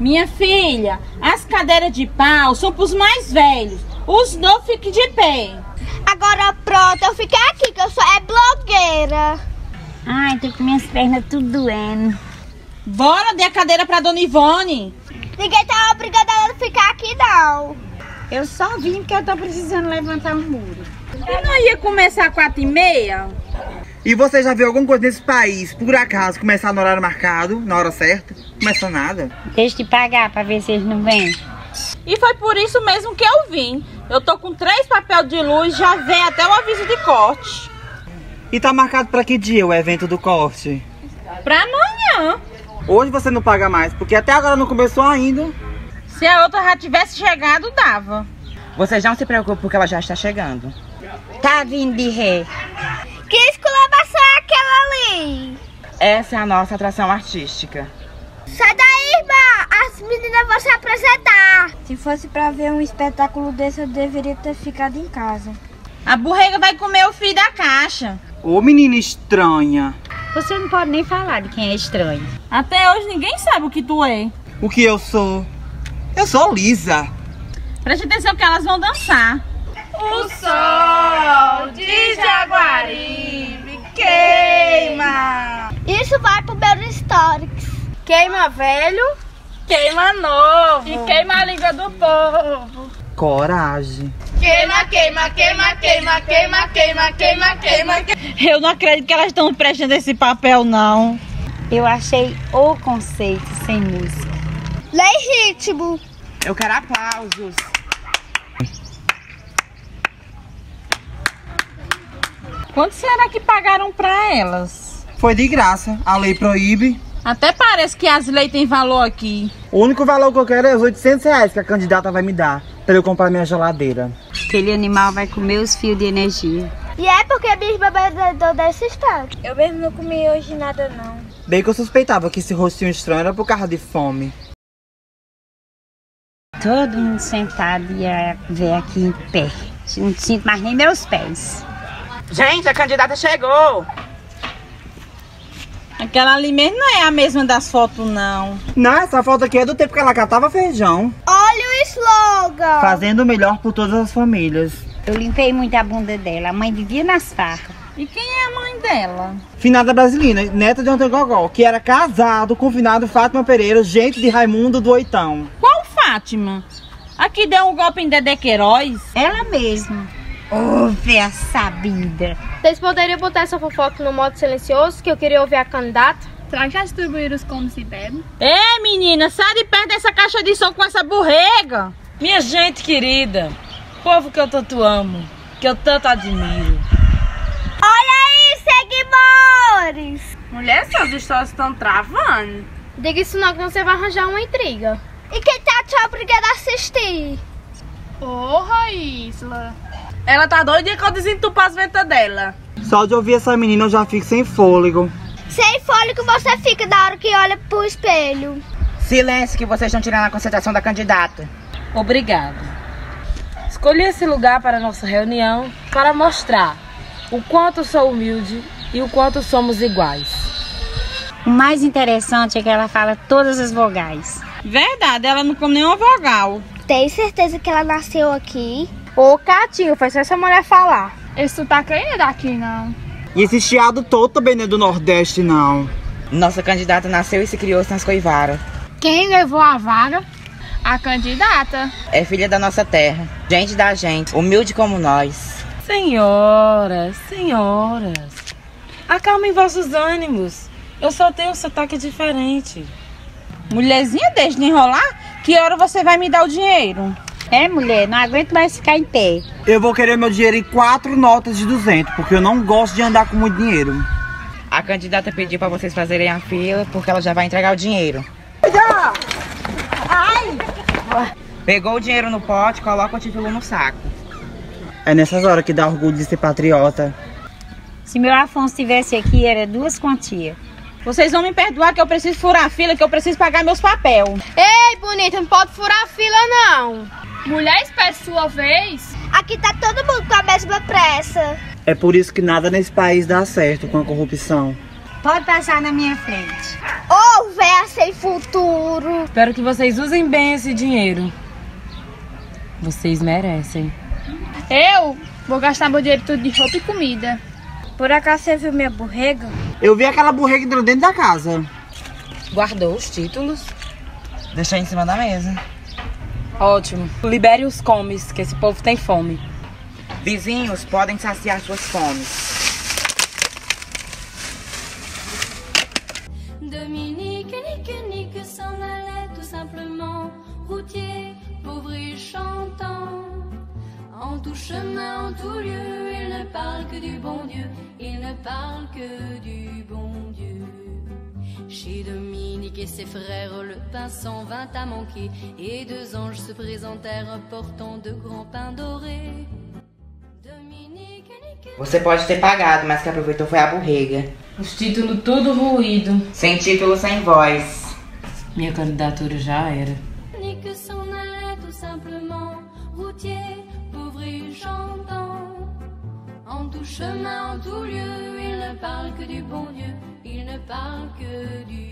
Minha filha, as cadeiras de pau são pros mais velhos. Os novos fiquem de pé. Agora pronto, eu fiquei aqui, que eu sou é blogueira. Ai, tô com minhas pernas tudo doendo. Bora, dê a cadeira pra dona Ivone. Ninguém tá obrigando ela a ficar aqui, não. Eu só vim porque eu tô precisando levantar um muro. E não ia começar às quatro e meia? E você já viu alguma coisa nesse país, por acaso, começar no horário marcado, na hora certa? Começou nada? Deixa de pagar pra ver se eles não vêm. E foi por isso mesmo que eu vim. Eu tô com três papel de luz, já veio até o aviso de corte. E tá marcado pra que dia o evento do corte? Pra amanhã. Hoje você não paga mais, porque até agora não começou ainda. Se a outra já tivesse chegado, dava. Você não se preocupe porque ela já está chegando. Tá vindo de ré. Aquela ali? Essa é a nossa atração artística. Sai daí, irmã! As meninas vão se apresentar. Se fosse pra ver um espetáculo desse, eu deveria ter ficado em casa. A borrega vai comer o fio da caixa. Ô menina estranha. Você não pode nem falar de quem é estranho. Até hoje ninguém sabe o que tu é. O que eu sou? Eu sou Lisa. Preste atenção que elas vão dançar. Queima velho, queima novo. E queima a língua do povo. Coragem. Queima, queima, queima, queima, queima, queima, queima, queima. Eu não acredito que elas estão prestando esse papel, não. Eu achei o conceito sem música. Lei ritmo. Eu quero aplausos. Quanto será que pagaram pra elas? Foi de graça. A lei proíbe. Até parece que as leis têm valor aqui. O único valor que eu quero é os 800 reais que a candidata vai me dar pra eu comprar minha geladeira. Aquele animal vai comer os fios de energia. E é porque minha irmã me desse estado. Eu mesmo não comi hoje nada, não. Bem que eu suspeitava que esse rostinho estranho era por causa de fome. Todo mundo sentado e a ver aqui em pé. Não sinto mais nem meus pés. Gente, a candidata chegou. Aquela ali mesmo não é a mesma das fotos, não. Não, essa foto aqui é do tempo que ela catava feijão. Olha o slogan. Fazendo o melhor por todas as famílias. Eu limpei muito a bunda dela. A mãe vivia nas farras. E quem é a mãe dela? Finada Brasilina, neta de Antônio Gogó, que era casado com o finado Fátima Pereira, gente de Raimundo do Oitão. Qual Fátima? Aqui deu um golpe em Dedé Queiroz? Ela mesma. Ouve a sabida. Vocês poderiam botar essa fofoca no modo silencioso, que eu queria ouvir a candidata? Será que já distribuíram os como se bebe? Ei, menina, sai de perto dessa caixa de som com essa borrega. Minha gente querida, povo que eu tanto amo, que eu tanto admiro. Olha aí, seguidores. Mulher, seus stories estão travando. Diga isso não, que você vai arranjar uma intriga. E quem tá te obrigando a assistir? Ô, Raísla. Ela tá doida que eu desentupar as ventas dela. Só de ouvir essa menina eu já fico sem fôlego. Sem fôlego você fica da hora que olha pro espelho. Silêncio que vocês estão tirando a concentração da candidata. Obrigado. Escolhi esse lugar para a nossa reunião para mostrar o quanto sou humilde e o quanto somos iguais. O mais interessante é que ela fala todas as vogais. Verdade, ela não come nenhuma vogal. Tem certeza que ela nasceu aqui? Ô, Catinho, foi só essa mulher falar. Esse sotaque aí não é daqui, não. E esse chiado todo também não é do Nordeste, não. Nossa candidata nasceu e se criou nas Coivaras. Quem levou a vaga? A candidata. É filha da nossa terra, gente da gente, humilde como nós. Senhoras, senhoras, acalmem vossos ânimos. Eu só tenho um sotaque diferente. Mulherzinha, deixa de enrolar. Que hora você vai me dar o dinheiro? É, mulher, não aguento mais ficar em pé. Eu vou querer meu dinheiro em quatro notas de 200, porque eu não gosto de andar com muito dinheiro. A candidata pediu para vocês fazerem a fila porque ela já vai entregar o dinheiro. Pegou o dinheiro no pote, coloca o título no saco. É nessas horas que dá orgulho de ser patriota. Se meu Afonso estivesse aqui, era duas quantias. Vocês vão me perdoar que eu preciso furar a fila, que eu preciso pagar meus papel. Ei, bonita, não pode furar a fila, não. Mulher, espere sua vez. Aqui tá todo mundo com a mesma pressa. É por isso que nada nesse país dá certo com a corrupção. Pode passar na minha frente. Ô, oh, véia sem futuro. Espero que vocês usem bem esse dinheiro. Vocês merecem. Eu vou gastar meu dinheiro tudo de roupa e comida. Por acaso você viu minha borrega? Eu vi aquela entrou dentro da casa. Guardou os títulos? Deixou em cima da mesa. Ótimo. Libere os comes, que esse povo tem fome. Vizinhos podem saciar suas fomes. Dominique, nique, nique, s'en allait tout simplement. Routier, pauvre et chantant. En tout chemin, en tout lieu, il ne parle que du bon Dieu. Il ne parle que du bon Dieu. Chez Dominique et ses frères, le pain s'en vint à manquer. Et deux anges se présentèrent portant de grands pains dorés. Você pode ter pagado, mas que aproveitou foi a borrega. Os títulos tudo ruído. Sem título, sem voz. Minha candidatura já era. En tout chemin, en tout lieu, il ne parle que du bon Dieu. Il ne parle que du